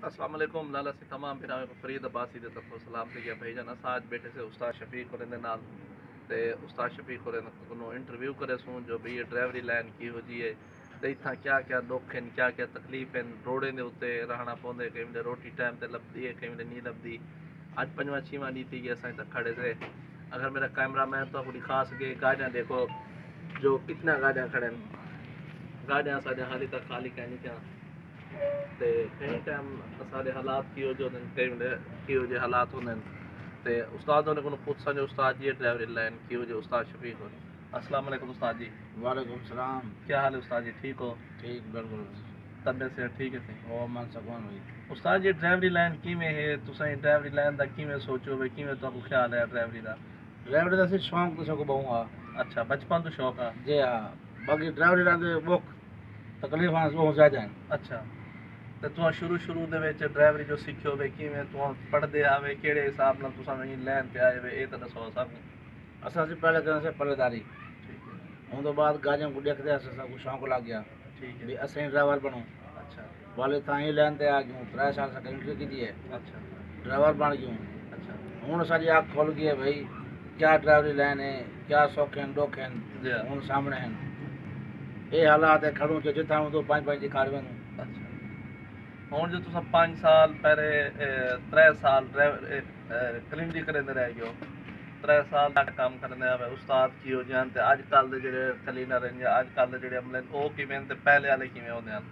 वालेकुम, लाला से तमाम को फरीद अब्बासी दे तरफों सलाम गया भाईजान। अस आज बैठे से उस्ताद शफीक होरे नाल। उस्ताद शफीक होरे को इंटरव्यू करे सूं जो भी ये ड्राइवरी लाइन की हो जी ते इथा क्या क्या दुख हैं, क्या क्या तकलीफ़ हैं, रोडे दे उत्ते रहना पौंदे कई वेले रोटी टाइम ते लभदी है कई वेले नहीं लभदी। आज पंजवा छीवा डी थी असां तक खड़े थे अगर मेरा कैमरा मैन तो आपको दिखा सके गाड़ियाँ देखो, जो कितना गाड़ियाँ खड़े हैं। गाड़ियाँ साढ़े हाली तक खाली कहनी क्या? ਤੇ ਕਈ ਟਾਈਮ ਸਾਡੇ ਹਾਲਾਤ ਕੀ ਹੋ ਜਾਂਦੇ ਨੇ ਕਈ ਵੇਲੇ ਕੀ ਹੋ ਜੇ ਹਾਲਾਤ ਹੁੰਦੇ ਨੇ ਤੇ ਉਸਤਾਦ ਉਹਨੇ ਕੋਲ ਪੁੱਛ ਸਕਦੇ ਉਸਤਾਦ ਜੀ ਡਰਾਈਵਰ ਲਾਈਨ ਕੀ ਹੋ ਜੇ ਉਸਤਾਦ ਸ਼ਫੀਕ ਹੋ अस्सलाम वालेकुम उस्ताद जी वालेकुम सलाम क्या हाल है उस्ताद जी ठीक हो ठीक बिल्कुल तबीयत से ठीक है सही ओ मन सकून हुई उस्ताद जी ड्राइवरी लाइन किवें है तुसां ड्राइवरी लाइन दा किवें सोचो वे किवें तुहानू ख्याल है ड्राइवरी दा ड्राइवरी ਦਾ ਸੀ ਸ਼ੌਂਕ ਕਿਸੇ ਕੋ ਬਹੁ ਆ अच्छा बचपन तो शौक है ਜੀ ਹਾਂ ਬਾਕੀ ਡਰਾਈਵਰੀ ਦਾ ਤੇ ਮੁੱਖ ਤਕਲੀਫਾਂ ਬਹੁਤ ਜ਼ਿਆਦਾ ਹਨ ਅੱਛਾ ਤੇ तो तुम शुरू शुरू के ड्राइवरी जो सीखियो वे किवें तुम पढ़ते आवे कहिड़े हिसाब न तुसां वञी लाइन आए वे ए त ॾसो असांखे पहले कयोसीं पलदारी हुन तो बाद गाजम को देखते असां सभु शौक़ु लॻ गया भी असां ड्राइवर बनो अच्छा वाले तां ही लाइन आ गयूं त्रै साल असां एंट्री कीती है अच्छा ड्राइवर बण गयूं अच्छा हुन असांजी आँख खोल गई है भाई क्या ड्राइवरी लाइन है क्या शौक़ आहिनि डोख आहिनि हुन सामने आहिनि ए हालात है खड़ूं जो जितां हूंदो पंहिंजे पंहिंजी कार वेंदो अच्छा ਹੁਣ ਜੇ ਤੁਸੀਂ 5 ਸਾਲ ਪਹਿਲੇ 3 ਸਾਲ ਡਰਾਈਵਰ ਕਲਿੰਡੀ ਕਰਦੇ ਰਹਿ ਗਏ 3 ਸਾਲ ਤੱਕ ਕੰਮ ਕਰਨੇ ਆਵੇ ਉਸਤਾਦ ਕੀ ਹੋ ਜਾਣ ਤੇ ਅੱਜ ਕੱਲ ਦੇ ਜਿਹੜੇ ਕਲੀਨਰ ਹਨ ਜਾਂ ਅੱਜ ਕੱਲ ਦੇ ਜਿਹੜੇ ਅਮਲੇ ਨੇ, ਉਹ ਕਿਵੇਂ ਤੇ ਪਹਿਲੇ ਵਾਲੇ ਕਿਵੇਂ ਹੁੰਦੇ ਹਨ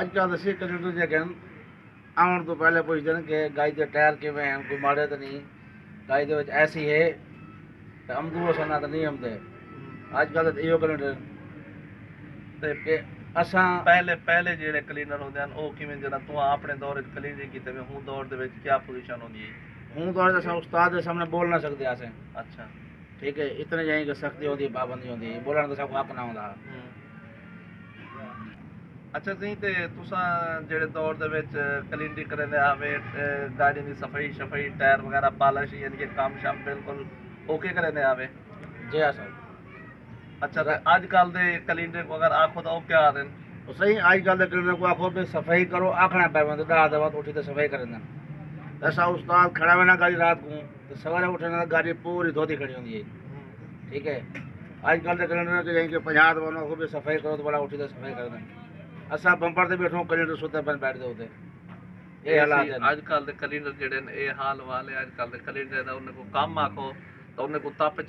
ਅੱਜ ਕੱਲ੍ਹ ਅਸੀਂ ਕੰਡਕਟਰ ਜੇ ਕਹਿਣ ਆਉਣ ਤੋਂ ਪਹਿਲੇ ਪੁੱਛਦੇ ਨੇ ਕਿ ਗਾਈ ਦੇ ਟਾਇਰ ਕਿਵੇਂ ਹਨ ਕੋਈ ਮਾੜੇ ਤਾਂ ਨਹੀਂ ਗਾਈ ਦੇ ਵਿੱਚ ਐਸੀ ਹੈ ਤੇ ਅਮਦੂ ਸਨਾ ਤਾਂ ਨਹੀਂ ਆਉਂਦੇ ਅੱਜ ਕੱਲ੍ਹ ਤਾਂ ਇਹੋ ਕੰਡਕਟਰ ਤੇ ਕਿ ਅਸਾਂ ਪਹਿਲੇ ਪਹਿਲੇ ਜਿਹੜੇ ਕਲੀਨਰ ਹੁੰਦੇ ਹਨ ਉਹ ਕਿਵੇਂ ਜਿਹੜਾ ਤੂੰ ਆਪਣੇ ਦੌਰ ਵਿੱਚ ਕਲੀਨਿੰਗ ਕੀਤੇ ਵੇ ਹੁਣ ਦੌਰ ਦੇ ਵਿੱਚ ਕੀ ਪੋਜੀਸ਼ਨ ਹੁੰਦੀ ਹੈ ਹੁਣ ਤੋਂ ਅਸਾਂ ਉਸਤਾਦ ਦੇ ਸਾਹਮਣੇ ਬੋਲ ਨਾ ਸਕਦੇ ਅਸੀਂ ਅੱਛਾ ਠੀਕ ਹੈ ਇਤਨੇ ਜਾਈ ਕਿ ਸਖਤੀ ਹੁੰਦੀ ਪਾਬੰਦੀ ਹੁੰਦੀ ਬੋਲਣ ਦਾ ਸਭ ਹੱਕ ਨਾ ਹੁੰਦਾ ਅੱਛਾ ਜੀ ਤੇ ਤੁਸੀਂ ਜਿਹੜੇ ਦੌਰ ਦੇ ਵਿੱਚ ਕਲੀਨਿੰਗ ਕਰਦੇ ਆਵੇ ਅਹ ਗਾੜੀ ਦੀ ਸਫਾਈ ਸਫਾਈ ਟਾਇਰ ਵਗੈਰਾ ਪਾਲਿਸ਼ ਯਾਨੀ ਕਿ ਕੰਮ ਸ਼ਾਮ ਬਿਲਕੁਲ ਓਕੇ ਕਰਦੇ ਆਵੇ ਜੀ ਹਾਂ ਸਰ ਅੱਛਾ ਤੇ ਅੱਜ ਕੱਲ ਦੇ ਕਲੀਨਿੰਗ ਅਗਰ ਆਖੋ ਤਾਂ ਉਹ ਕੀ ਆ ਰਹੇ ਨੇ ਉਹ ਸਹੀ ਅੱਜ ਕੱਲ੍ਹ ਦੇ ਕੰਡਕਟਰ ਕੋ ਆਖੋ ਵੀ ਸਫਾਈ ਕਰੋ ਆਖਣਾ ਪੈਵੰਦਾ ਦਾ ਦਾ ਬਾਅਦ ਉੱਠੀ ਤੇ ਸਫਾਈ ਕਰਨ ਐਸਾ ਉਸਤਾਦ ਖੜਾ ਹੋਣਾ ਗਾੜੀ ਰਾਤ ਨੂੰ ਤੇ ਸਵੇਰੇ ਉੱਠਣ ਨਾਲ ਗਾੜੀ ਪੂਰੀ ਧੋਤੀ ਖੜੀ ਹੁੰਦੀ ਹੈ ठीक है आजकल के कैलेंडर के जाएंगे पंजाब वालों को भी सफाई करो तो बड़ा उठी तो सफाई कर दें असा बंपर से बैठो कैलेंडर सोते पर बैठ दे होते ये हालात है ਅੱਜ ਕੱਲ ਦੇ ਕਲੀਨਰ ਜਿਹੜੇ ਨੇ ਇਹ ਹਾਲ ਵਾਲੇ ਅੱਜ ਕੱਲ ਦੇ ਕਲੀਨਰ ਦਾ ਉਹਨੇ ਕੋ ਕੰਮ ਆਖੋ ਤਾਂ ਉਹਨੇ ਕੋ ਤਪ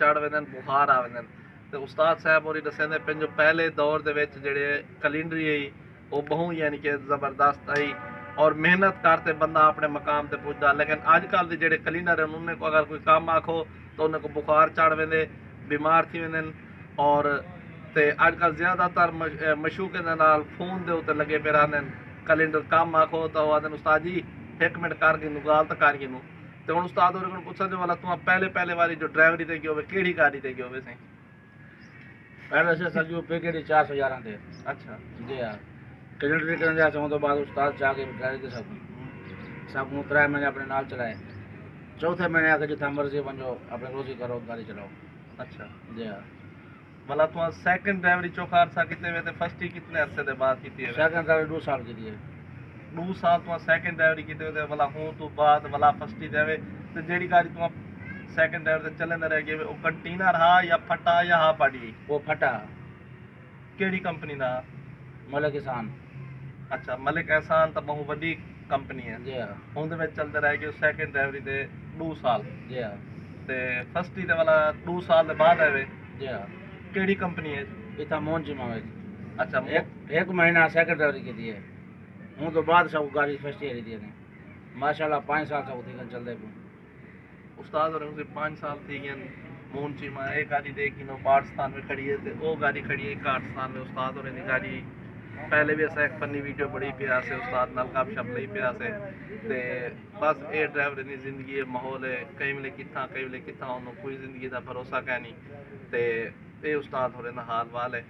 ਚੜ ਤੇ ਉਸਤਾਦ ਸਾਹਿਬ ਹੋਰੀ ਦੱਸਦੇ ਪੰਜ ਪਹਿਲੇ ਦੌਰ ਦੇ ਵਿੱਚ ਜਿਹੜੇ ਕਲੀਨਰੀ ਹੈ ਉਹ ਬਹੁ ਯਾਨੀ ਕਿ ਜ਼ਬਰਦਸਤ ਆਈ ਔਰ ਮਿਹਨਤ ਕਰਤੇ ਬੰਦਾ ਆਪਣੇ ਮਕਾਮ ਤੇ ਪੁੱਜਦਾ। ਲੇਕਿਨ ਅੱਜ ਕੱਲ ਦੇ ਜਿਹੜੇ ਕਲੀਨਰ ਹਨ, ਉਹਨੇ ਕੋ ਅਗਰ ਕੋਈ ਕੰਮ ਆਖੋ, ਤਾਂ ਉਹਨੇ ਕੋ ਬੁਖਾਰ ਚੜ ਵੇਂਦੇ, ਬਿਮਾਰ ਥੀ ਵੇਂਦੇ ਔਰ ਤੇ ਅੱਜ ਕੱਲ ਜ਼ਿਆਦਾਤਰ ਮਸ਼- ਮਸ਼ੂਕ ਦੇ ਨਾਲ ਫੋਨ ਦੇ ਉੱਤੇ ਲੱਗੇ ਪਏ ਰਹਿੰਦੇ ਨੇ। ਕੈਲੰਡਰ ਕੰਮ ਆਖੋ, ਤਾਂ ਉਹ ਆਦਨ ਉਸਤਾਦ ਜੀ, ਇੱਕ ਮਿੰਟ ਕਰ ਕੇ ਨੂੰ ਗਾਲ ਤਾਂ ਕਰ ਨੂੰ। ਤੇ ਹੁਣ ਉਸਤਾਦ ਹੋਰ ਕੋਲ ਪੁੱਛਣ ਵਾਲਾ, ਤੂੰ ਪਹਿਲੇ ਪਹਿਲੇ ਵਾਰੀ ਜੋ ਡਰਾਈਵਰੀ ਤੇ ਗਿਆ ਹੋਵੇ, ਕਿਹੜੀ ਗਾੜੀ ਤੇ ਗਿਆ ਹੋਵੇ ਸਹੀ पहले से सर जी पैकेट ही चार सौ यारहं ते अच्छा। जी हा। कैलेंडरी करण जा चवंदो ॿार उस्ताद चाह के करे थी सघूं साबुण त्रै महीने अपने नाल चलाए। चौथे महीने आके जिथा मर्ज़ी वञो अपने रोजी करो गाड़ी चलाओ। अच्छा। जी हाँ। भला तो सेकंड ड्राइवरी चौकार सा कितने में थे फ़र्स्ट ही कितने अरसे दे बाद की है सेकंड ड्राइवरी दो साल की है। दो साल तो सेकंड ड्राइवरी की थे भला हूँ तो बाद भला फ़र्स्ट ही देवे। तो जेड़ी गाड़ी तो सेकंड टायर ते चलंदे रह गए। ओ कंटेनर हा या फटा या हा पाड़ी। वो फटा। केड़ी कंपनी दा? मलिक एहसान। अच्छा मलिक एहसान तो बहुत बड़ी कंपनी है। जी हाँ ओंदे में चलदे रह गए सेकंड ड्राइवरी ते 2 साल। जी हाँ ते फ़र्स्ट ही ते वाला 2 साल दे बाद आवे जी हाँ केड़ी कंपनी है? इता मोहन जी मावे अच्छा एक एक महीना सेकंड ड्राइवरी के दिए है। हूँ तो बाद सब गाड़ी फ़र्स्ट ही दी है माशाल्लाह 5 साल से उतनी चलते रही ਉਸਤਾਦ ਹੋਰ ਉਸੇ 5 ਸਾਲ थी गए मून ची में एक गाड़ी देखी नो पाकिस्तान में खड़ी है ते वो गाड़ी खड़ी है पाकिस्तान में उस्ताद होने दी गाड़ी पहले भी ऐसा एक फनी वीडियो बड़ी पिया से उस्ताद नाल गपशप लई पिया से ते बस ये ड्राइवर दी जिंदगी है माहौल है कई वेले किथा कई वेले किथा ओनू कोई जिंदगी दा भरोसा कै नहीं ते ਇਹ ਉਸਤਾਦ ਹੋਰੇ ਦਾ ਹਾਲ ਵਾਲ ਹੈ